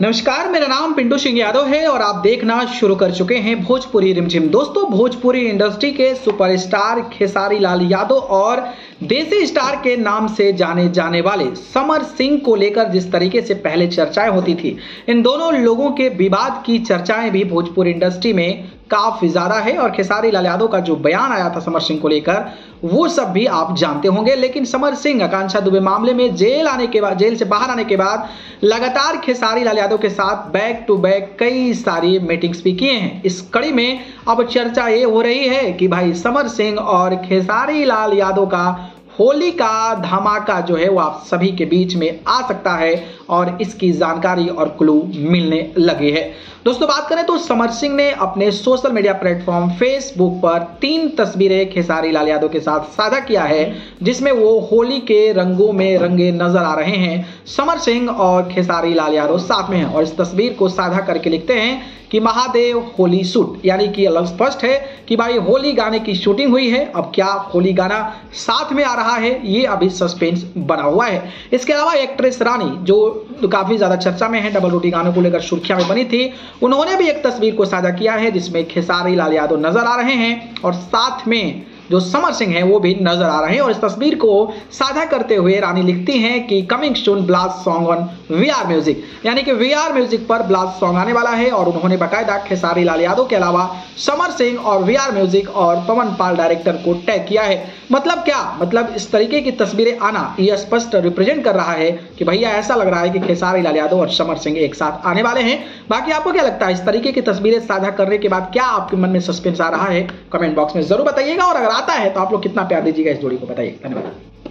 नमस्कार, मेरा नाम पिंटू सिंह यादव है और आप देखना शुरू कर चुके हैं भोजपुरी रिमझिम। दोस्तों, भोजपुरी इंडस्ट्री के सुपरस्टार खेसारी लाल यादव और देसी स्टार के नाम से जाने जाने वाले समर सिंह को लेकर जिस तरीके से पहले चर्चाएँ होती थी, इन दोनों लोगों के विवाद की चर्चाएँ भी भोजपुरी इंडस्ट्री में काफ़ी ज़्यादा है और खेसारी लाल यादव का जो बयान आया था समर सिंह को लेकर, वो सब भी आप जानते होंगे। लेकिन समर सिंह आकांक्षा दुबे मामले में जेल आने के बाद, जेल से बाहर आने के बाद लगातार खेसारी लाल यादव के साथ बैक टू बैक कई सारी मीटिंग्स भी किए हैं। इस कड़ी में अब चर्चा ये हो रही है कि भाई समर सिंह और खेसारी लाल यादव का होली का धमाका जो है वो आप सभी के बीच में आ सकता है और इसकी जानकारी और क्लू मिलने लगी है। दोस्तों, बात करें तो समर सिंह ने अपने सोशल मीडिया प्लेटफॉर्म फेसबुक पर तीन तस्वीरें खेसारी लाल यादव के साथ साझा किया है, जिसमें वो होली के रंगों में रंगे नज़र आ रहे हैं। समर सिंह और खेसारी लाल यादव साथ में हैं और इस तस्वीर को साझा करके लिखते हैं कि महादेव होली शूट, यानी कि अलग स्पष्ट है कि भाई होली गाने की शूटिंग हुई है, अब क्या होली गाना साथ में आ रहा है, ये अभी सस्पेंस बना हुआ है। इसके अलावा एक्ट्रेस रानी, जो काफ़ी ज़्यादा चर्चा में है डबल रोटी गानों को लेकर सुर्खिया में बनी थी, उन्होंने भी एक तस्वीर को साझा किया है, जिसमें खेसारी, लाल यादव नज़र आ रहे हैं और साथ में जो समर सिंह है, वो भी नज़र आ रहे हैं और इस तस्वीर को साझा करते हुए रानी लिखती हैं कि coming soon blast song on we are music यानी कि वी आर म्यूज़िक पर ब्लास्ट सॉन्ग आने वाला है और उन्होंने बाकायदा खेसारी लाल यादव के अलावा समर सिंह और वी आर म्यूज़िक और पवन पाल डायरेक्टर को टैग किया है। मतलब क्या? मतलब इस तरीके की तस्वीरें आना, ये स्पष्ट रिप्रेजेंट कर रहा है कि भैया ऐसा लग रहा है कि खेसारी लाल यादव और समर सिंह एक साथ आने वाले हैं। बाकी आपको क्या लगता है, इस तरीके की तस्वीरें साझा करने के बाद क्या आपके मन में सस्पेंस आ रहा है? कमेंट बॉक्स में ज़रूर बताइएगा और अगर आता है तो आप लोग कितना प्यार दीजिएगा इस जोड़ी को बताइए। धन्यवाद।